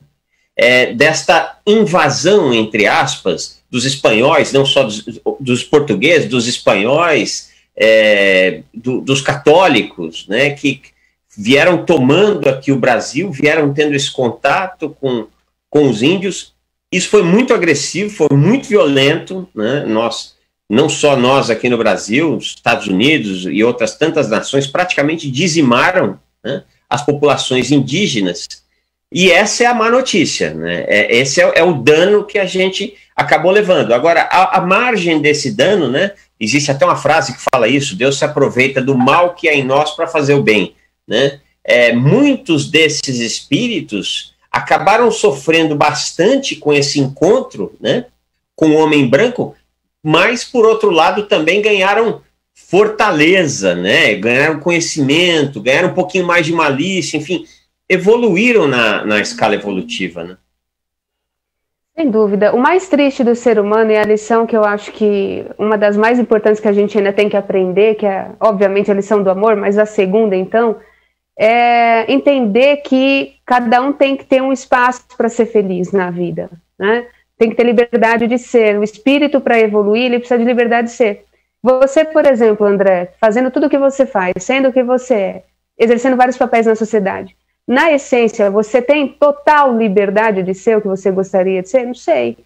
é, desta invasão, entre aspas, dos espanhóis, não só dos, dos portugueses, dos espanhóis, é, do, dos católicos, né, que vieram tomando aqui o Brasil, vieram tendo esse contato com, com os índios. Isso foi muito agressivo, foi muito violento. Né? Nós, não só nós aqui no Brasil, os Estados Unidos e outras tantas nações praticamente dizimaram né, as populações indígenas e essa é a má notícia, né? É, esse é, é, o dano que a gente acabou levando. Agora, a, a, margem desse dano, né? Existe até uma frase que fala isso: Deus se aproveita do mal que é em nós para fazer o bem, né? É, muitos desses espíritos acabaram sofrendo bastante com esse encontro, né? Com o homem branco, mas por outro lado também ganharam fortaleza, né? Ganharam conhecimento, ganharam um pouquinho mais de malícia, enfim evoluíram na, na escala evolutiva, né? Sem dúvida. O mais triste do ser humano é a lição que eu acho que uma das mais importantes que a gente ainda tem que aprender, que é, obviamente, a lição do amor, mas a segunda, então, é entender que cada um tem que ter um espaço para ser feliz na vida, né? Tem que ter liberdade de ser. O espírito, para evoluir, ele precisa de liberdade de ser. Você, por exemplo, André, fazendo tudo o que você faz, sendo o que você é, exercendo vários papéis na sociedade, na essência, você tem total liberdade de ser o que você gostaria de ser? Não sei.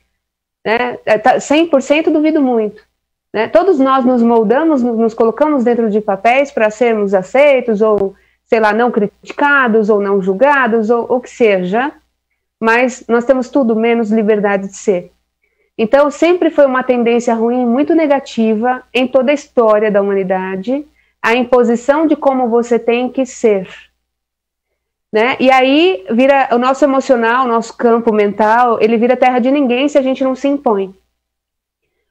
Né? 100% é, duvido muito. Né? Todos nós nos moldamos, nos colocamos dentro de papéis para sermos aceitos, ou, sei lá, não criticados, ou não julgados, ou o que seja. mas nós temos tudo menos liberdade de ser. Então, sempre foi uma tendência ruim, muito negativa em toda a história da humanidade, a imposição de como você tem que ser. Né? E aí vira o nosso emocional, o nosso campo mental, ele vira terra de ninguém se a gente não se impõe.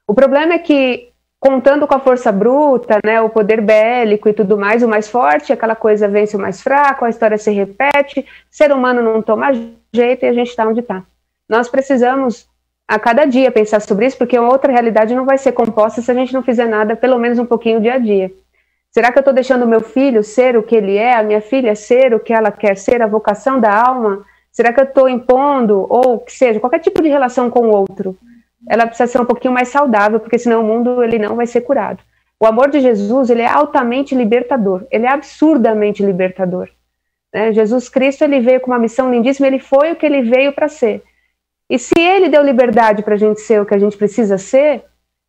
O problema é que contando com a força bruta, né, o poder bélico e tudo mais, o mais forte, aquela coisa vence o mais fraco, a história se repete, ser humano não toma jeito e a gente está onde está. Nós precisamos a cada dia pensar sobre isso, porque uma outra realidade não vai ser composta se a gente não fizer nada, pelo menos um pouquinho dia a dia. Será que eu estou deixando meu filho ser o que ele é, a minha filha ser o que ela quer ser, a vocação da alma? Será que eu estou impondo, ou que seja, qualquer tipo de relação com o outro? ela precisa ser um pouquinho mais saudável, porque senão o mundo ele não vai ser curado. O amor de Jesus ele é altamente libertador, ele é absurdamente libertador. Né? Jesus Cristo ele veio com uma missão lindíssima, ele foi o que ele veio para ser. E se ele deu liberdade para a gente ser o que a gente precisa ser,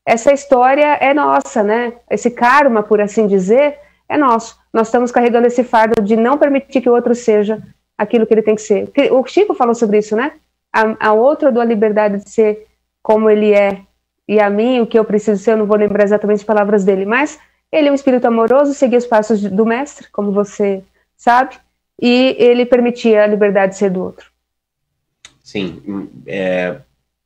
essa história é nossa, né? Esse karma, por assim dizer, é nosso. Nós estamos carregando esse fardo de não permitir que o outro seja aquilo que ele tem que ser. O Chico falou sobre isso, né? A, a outra dou a liberdade de ser como ele é e a mim, o que eu preciso ser, eu não vou lembrar exatamente as palavras dele, mas ele é um espírito amoroso, seguia os passos do mestre, como você sabe, e ele permitia a liberdade de ser do outro. Sim, é,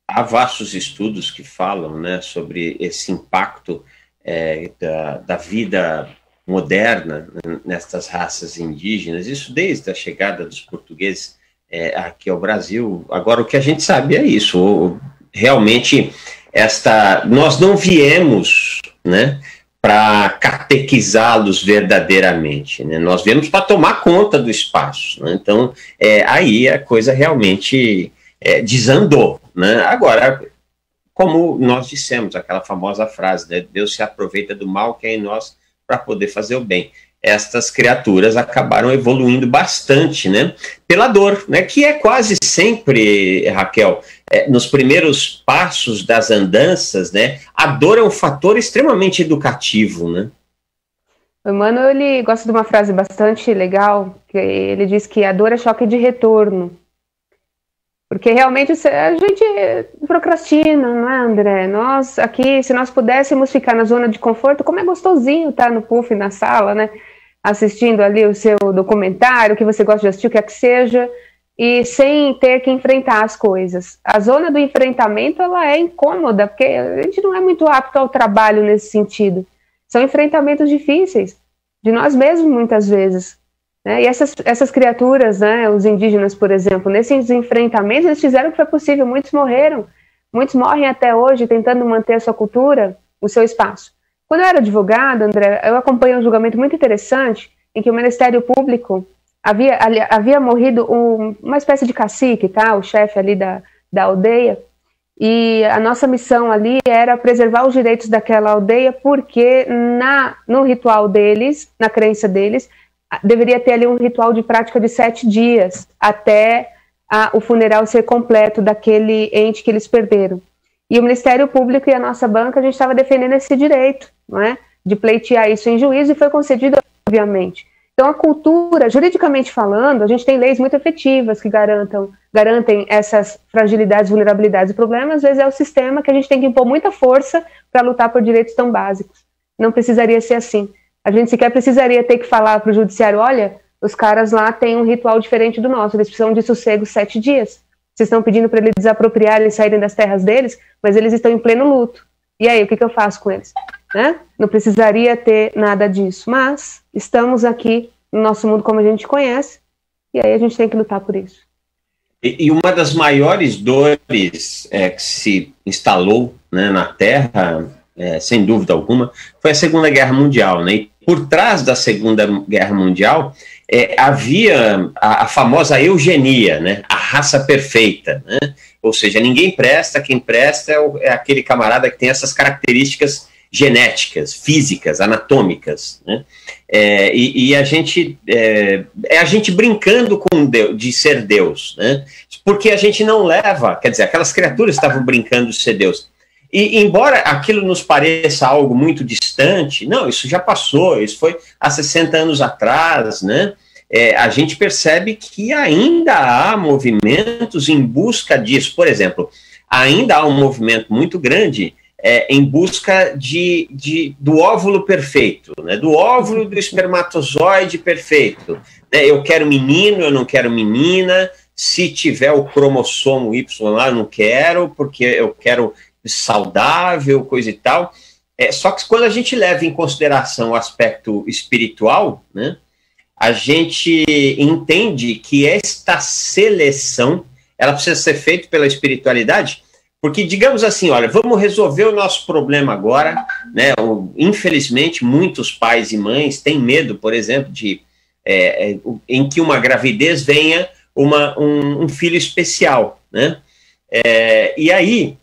há vastos estudos que falam né, sobre esse impacto é, da, da vida moderna nestas raças indígenas, isso desde a chegada dos portugueses é, aqui ao Brasil. Agora, o que a gente sabe é isso: realmente esta nós não viemos, né, para catequizá-los verdadeiramente, né? Nós viemos para tomar conta do espaço, né? Então, é, aí a coisa realmente é, desandou, né? Agora, como nós dissemos, aquela famosa frase, né? Deus se aproveita do mal que é em nós para poder fazer o bem estas criaturas acabaram evoluindo bastante, né? Pela dor, né? Que é quase sempre, Raquel, é, nos primeiros passos das andanças, né? A dor é um fator extremamente educativo, né? O Emmanuel, ele gosta de uma frase bastante legal, que ele diz que a dor é choque de retorno. Porque realmente a gente procrastina, não é, André? Nós aqui, se nós pudéssemos ficar na zona de conforto, como é gostosinho estar no puff na sala, né? assistindo ali o seu documentário, que você gosta de assistir, o que é que seja, e sem ter que enfrentar as coisas. A zona do enfrentamento ela é incômoda, porque a gente não é muito apto ao trabalho nesse sentido. São enfrentamentos difíceis, de nós mesmos muitas vezes. Né? E essas, essas criaturas, né, os indígenas, por exemplo, nesses enfrentamentos, eles fizeram o que foi possível, muitos morreram, muitos morrem até hoje tentando manter a sua cultura, o seu espaço. Quando eu era advogada, André, eu acompanhei um julgamento muito interessante em que o Ministério Público havia, havia morrido um, uma espécie de cacique, tá? o chefe ali da, da aldeia, e a nossa missão ali era preservar os direitos daquela aldeia, porque na, no ritual deles, na crença deles, deveria ter ali um ritual de prática de sete dias até a, o funeral ser completo daquele ente que eles perderam. E o Ministério Público e a nossa banca, a gente estava defendendo esse direito, não é? De pleitear isso em juízo e foi concedido, obviamente. Então, a cultura, juridicamente falando, a gente tem leis muito efetivas que garantam, garantem essas fragilidades, vulnerabilidades. O problema, às vezes, é o sistema que a gente tem que impor muita força para lutar por direitos tão básicos. Não precisaria ser assim. A gente sequer precisaria ter que falar para o judiciário: olha, os caras lá têm um ritual diferente do nosso, eles precisam de sossego sete dias. Vocês estão pedindo para eles desapropriarem e saírem das terras deles, mas eles estão em pleno luto. E aí, o que, que eu faço com eles? Né? Não precisaria ter nada disso, mas estamos aqui no nosso mundo como a gente conhece, e aí a gente tem que lutar por isso. E, e uma das maiores dores é, que se instalou né, na Terra, é, sem dúvida alguma, foi a Segunda Guerra Mundial. Né? Por trás da Segunda Guerra Mundial é, havia a, a, famosa eugenia, né? a raça perfeita. Né? Ou seja, ninguém presta, quem presta é, o, é, aquele camarada que tem essas características genéticas, físicas, anatômicas. Né? É, e, e, a gente é, é, a gente brincando com Deus, de ser Deus, né? porque a gente não leva, quer dizer, aquelas criaturas estavam brincando de ser Deus. E embora aquilo nos pareça algo muito distante, não, isso já passou, isso foi há 60 anos atrás, né? é, a gente percebe que ainda há movimentos em busca disso. Por exemplo, ainda há um movimento muito grande é, em busca de, de, do óvulo perfeito, né? do óvulo do espermatozoide perfeito. Né? Eu quero menino, eu não quero menina. Se tiver o cromossomo Y lá, eu não quero, porque eu quero saudável, coisa e tal. É, só que quando a gente leva em consideração o aspecto espiritual, né, a gente entende que esta seleção ela precisa ser feita pela espiritualidade, porque digamos assim, olha, vamos resolver o nosso problema agora, né? Infelizmente, muitos pais e mães têm medo, por exemplo, de é, é, em que uma gravidez venha uma, um, um filho especial, né? É, e aí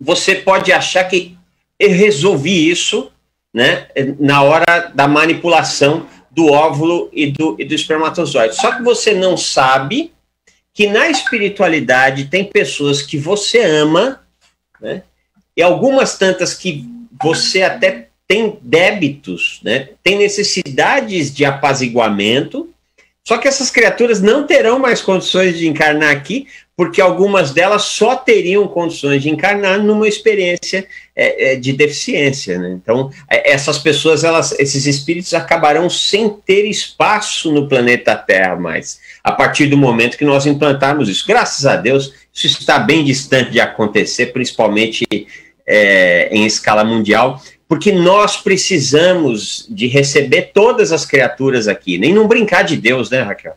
você pode achar que eu resolvi isso né, na hora da manipulação do óvulo e do, e do espermatozoide. Só que você não sabe que na espiritualidade tem pessoas que você ama, né, e algumas tantas que você até tem débitos, né, tem necessidades de apaziguamento, só que essas criaturas não terão mais condições de encarnar aqui, porque algumas delas só teriam condições de encarnar numa experiência é, é, de deficiência. Né? Então, é, essas pessoas, elas, esses espíritos acabarão sem ter espaço no planeta Terra mais, a partir do momento que nós implantarmos isso. Graças a Deus, isso está bem distante de acontecer, principalmente é, em escala mundial, porque nós precisamos de receber todas as criaturas aqui, nem não brincar de Deus, né, Raquel?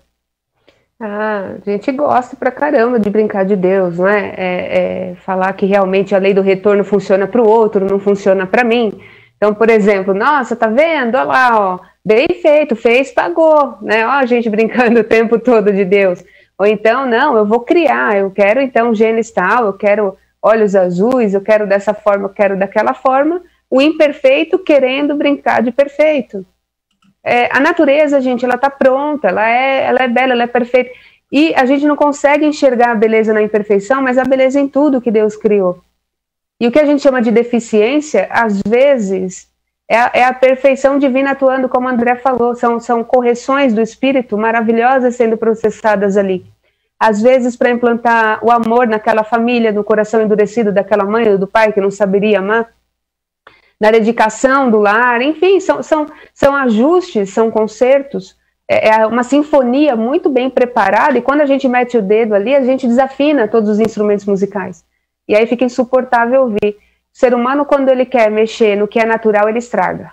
Ah, a gente gosta pra caramba de brincar de Deus, não é? é, falar que realmente a lei do retorno funciona para o outro, não funciona para mim. Então, por exemplo, nossa, tá vendo? Olha lá, ó, bem feito, fez, pagou, né? Ó, a gente brincando o tempo todo de Deus. Ou então, não, eu vou criar, eu quero então genes tal, eu quero olhos azuis, eu quero dessa forma, eu quero daquela forma. O imperfeito querendo brincar de perfeito. É, a natureza, gente, ela está pronta, ela é, ela é bela, ela é perfeita. E a gente não consegue enxergar a beleza na imperfeição, mas a beleza em tudo que Deus criou. E o que a gente chama de deficiência, às vezes, é a, é a perfeição divina atuando, como o André falou, são, são correções do espírito maravilhosas sendo processadas ali. Às vezes, para implantar o amor naquela família, no coração endurecido daquela mãe ou do pai que não saberia amar na dedicação do lar, enfim, são, são, são ajustes, são concertos, é, é uma sinfonia muito bem preparada, e quando a gente mete o dedo ali, a gente desafina todos os instrumentos musicais. E aí fica insuportável ouvir. O ser humano, quando ele quer mexer no que é natural, ele estraga.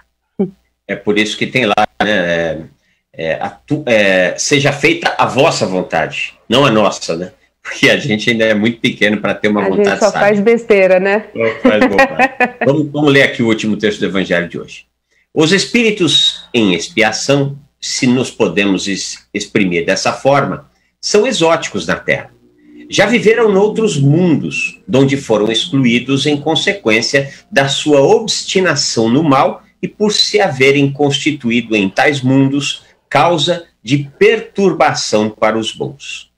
É por isso que tem lá, né? É, é, é, seja feita a vossa vontade, não a nossa, né? Porque a gente ainda é muito pequeno para ter uma a vontade gente só faz besteira, né? Faz vamos, vamos ler aqui o último texto do Evangelho de hoje. Os espíritos em expiação, se nos podemos exprimir dessa forma, são exóticos na Terra. Já viveram noutros mundos, onde foram excluídos em consequência da sua obstinação no mal e por se haverem constituído em tais mundos causa de perturbação para os bons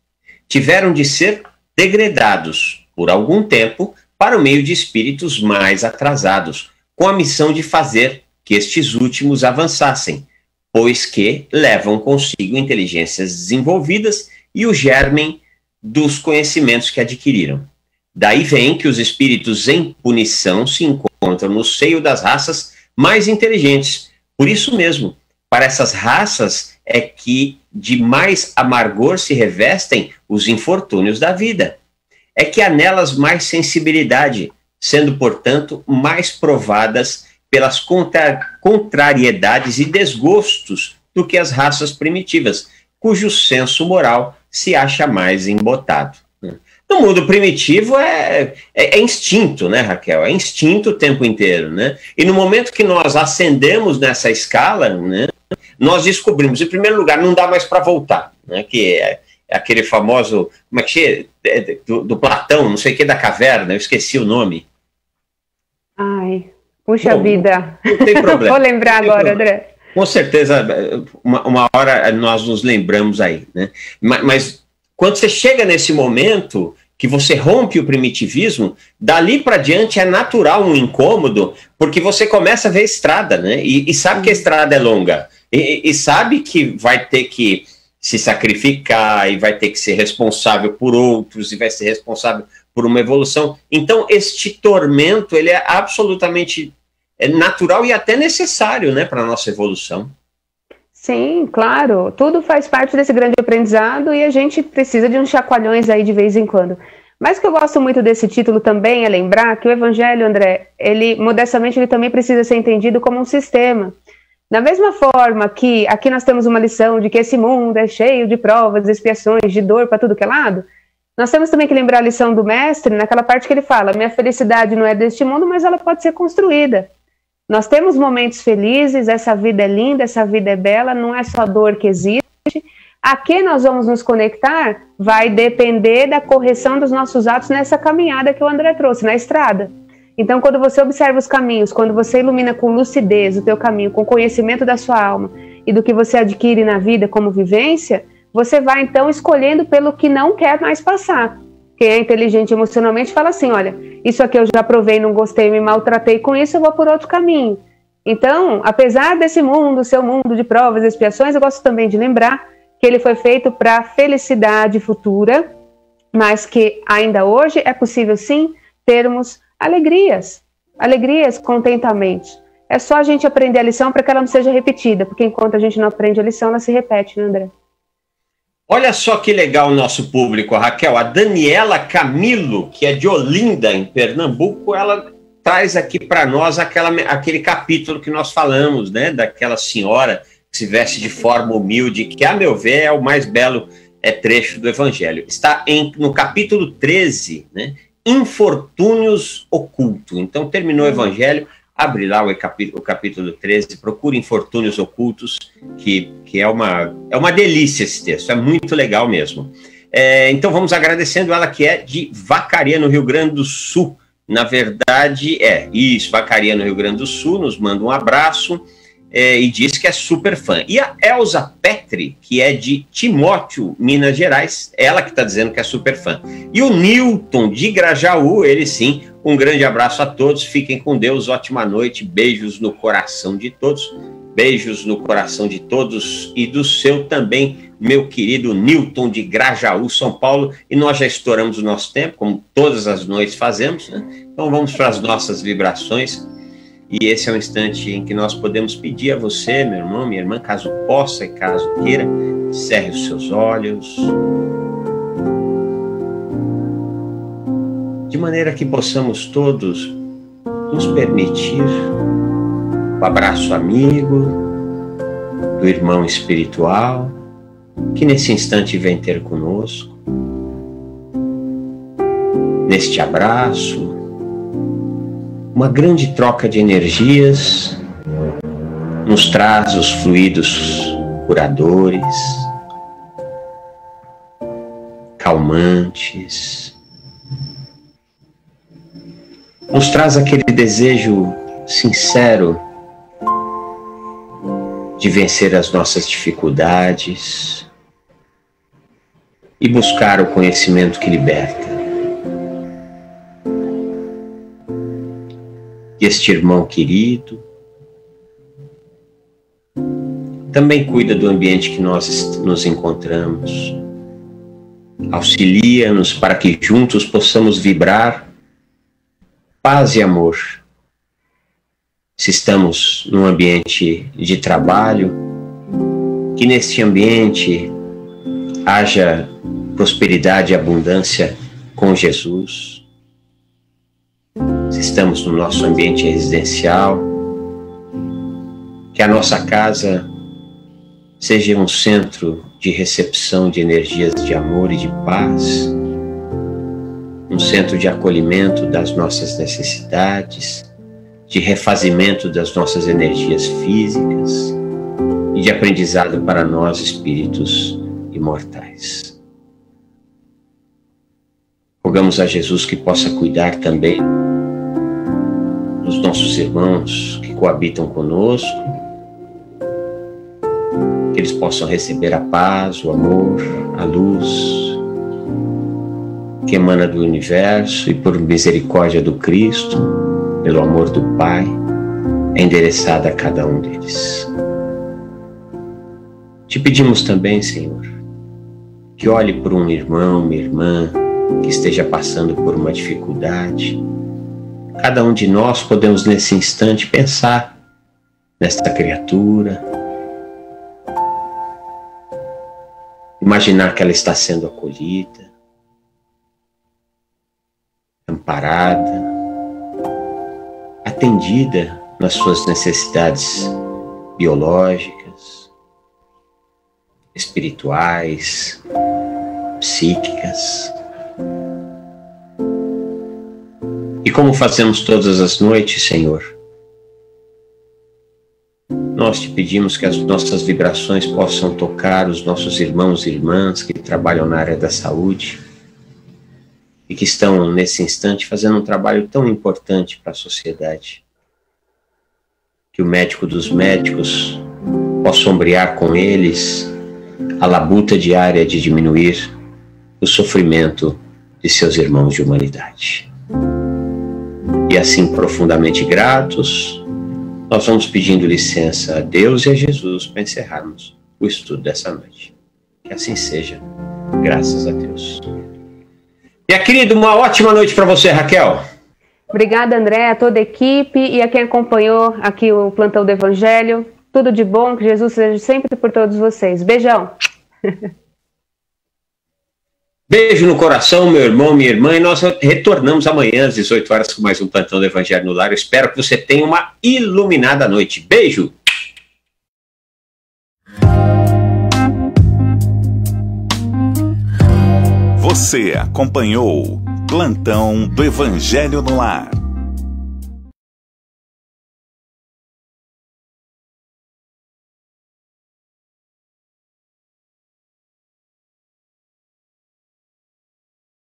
tiveram de ser degradados por algum tempo para o meio de espíritos mais atrasados, com a missão de fazer que estes últimos avançassem, pois que levam consigo inteligências desenvolvidas e o germen dos conhecimentos que adquiriram. Daí vem que os espíritos em punição se encontram no seio das raças mais inteligentes. Por isso mesmo, para essas raças é que de mais amargor se revestem os infortúnios da vida. É que há nelas mais sensibilidade, sendo, portanto, mais provadas pelas contra contrariedades e desgostos do que as raças primitivas, cujo senso moral se acha mais embotado. No mundo primitivo é, é, é, instinto, né, Raquel? É instinto o tempo inteiro, né? E no momento que nós ascendemos nessa escala, né, nós descobrimos, em primeiro lugar, não dá mais para voltar, né, que é, é, aquele famoso, como é que é, do, do, Platão, não sei o que, da caverna, eu esqueci o nome. Ai, puxa Bom, vida. Não, não tem problema. Vou lembrar agora, problema. André. Com certeza, uma, uma, hora nós nos lembramos aí, né? Mas, mas quando você chega nesse momento, que você rompe o primitivismo, dali para diante é natural um incômodo, porque você começa a ver estrada, né? E, e sabe que a estrada é longa. E, e, sabe que vai ter que se sacrificar e vai ter que ser responsável por outros e vai ser responsável por uma evolução. Então, este tormento ele é absolutamente é natural e até necessário, né, para a nossa evolução. Sim, claro. Tudo faz parte desse grande aprendizado e a gente precisa de uns chacoalhões aí de vez em quando. Mas o que eu gosto muito desse título também é lembrar que o Evangelho, André, ele modestamente ele também precisa ser entendido como um sistema. Da mesma forma que aqui nós temos uma lição de que esse mundo é cheio de provas, expiações, de dor para tudo que é lado, nós temos também que lembrar a lição do mestre naquela parte que ele fala: minha felicidade não é deste mundo, mas ela pode ser construída. Nós temos momentos felizes, essa vida é linda, essa vida é bela, não é só dor que existe. A que nós vamos nos conectar vai depender da correção dos nossos atos nessa caminhada que o André trouxe, na estrada. Então, quando você observa os caminhos, quando você ilumina com lucidez o teu caminho, com conhecimento da sua alma e do que você adquire na vida como vivência, você vai então escolhendo pelo que não quer mais passar. Quem é inteligente emocionalmente fala assim: olha, isso aqui eu já provei, não gostei, me maltratei com isso, eu vou por outro caminho. Então, apesar desse mundo ser um mundo de provas e expiações, eu gosto também de lembrar que ele foi feito para felicidade futura, mas que ainda hoje é possível sim termos alegrias, alegrias, contentamentos. É só a gente aprender a lição para que ela não seja repetida, porque enquanto a gente não aprende a lição, ela se repete, né, André? Olha só que legal o nosso público, Raquel. A Daniela Camilo, que é de Olinda, em Pernambuco, ela traz aqui para nós aquela, aquele capítulo que nós falamos, né? Daquela senhora que se veste de forma humilde, que, a meu ver, é o mais belo é, trecho do Evangelho. Está em, no capítulo 13, né? Infortúnios oculto. Então, terminou o Evangelho abre lá o capítulo, o capítulo 13, procure infortúnios ocultos, que, que é, uma, é uma delícia esse texto, é muito legal mesmo. É, então vamos agradecendo ela que é de Vacaria, no Rio Grande do Sul. Na verdade, é isso, Vacaria, no Rio Grande do Sul, nos manda um abraço é, e diz que é super fã. E a Elza Petri, que é de Timóteo, Minas Gerais, ela que está dizendo que é super fã. E o Newton de Grajaú, ele sim, um grande abraço a todos, fiquem com Deus, ótima noite, beijos no coração de todos, beijos no coração de todos e do seu também, meu querido Newton de Grajaú, São Paulo, e nós já estouramos o nosso tempo, como todas as noites fazemos, né? então vamos para as nossas vibrações, e esse é o instante em que nós podemos pedir a você, meu irmão, minha irmã, caso possa e caso queira, cerre os seus olhos, de maneira que possamos todos nos permitir o abraço amigo do irmão espiritual que nesse instante vem ter conosco. Neste abraço, uma grande troca de energias nos traz os fluidos curadores, calmantes, nos traz aquele desejo sincero de vencer as nossas dificuldades e buscar o conhecimento que liberta. Este irmão querido também cuida do ambiente que nós nos encontramos, auxilia-nos para que juntos possamos vibrar paz e amor. Se estamos num ambiente de trabalho, que neste ambiente haja prosperidade e abundância com Jesus. Se estamos no nosso ambiente residencial, que a nossa casa seja um centro de recepção de energias de amor e de paz um centro de acolhimento das nossas necessidades, de refazimento das nossas energias físicas e de aprendizado para nós, espíritos imortais. Rogamos a Jesus que possa cuidar também dos nossos irmãos que coabitam conosco, que eles possam receber a paz, o amor, a luz, que emana do universo e por misericórdia do Cristo, pelo amor do Pai, é endereçada a cada um deles. Te pedimos também, Senhor, que olhe por um irmão, uma irmã que esteja passando por uma dificuldade. Cada um de nós podemos, nesse instante, pensar nesta criatura, imaginar que ela está sendo acolhida, amparada, atendida nas suas necessidades biológicas, espirituais, psíquicas. E como fazemos todas as noites, Senhor, nós te pedimos que as nossas vibrações possam tocar os nossos irmãos e irmãs que trabalham na área da saúde e que estão nesse instante fazendo um trabalho tão importante para a sociedade. Que o médico dos médicos possa sombrear com eles a labuta diária de diminuir o sofrimento de seus irmãos de humanidade. E assim, profundamente gratos, nós vamos pedindo licença a Deus e a Jesus para encerrarmos o estudo dessa noite. Que assim seja, graças a Deus. Minha querida, uma ótima noite para você, Raquel. Obrigada, André, a toda a equipe e a quem acompanhou aqui o Plantão do Evangelho. Tudo de bom, que Jesus seja sempre por todos vocês. Beijão. Beijo no coração, meu irmão, minha irmã, e nós retornamos amanhã às 18 horas com mais um Plantão do Evangelho no Lar. Eu espero que você tenha uma iluminada noite. Beijo! Você acompanhou Plantão do Evangelho no Lar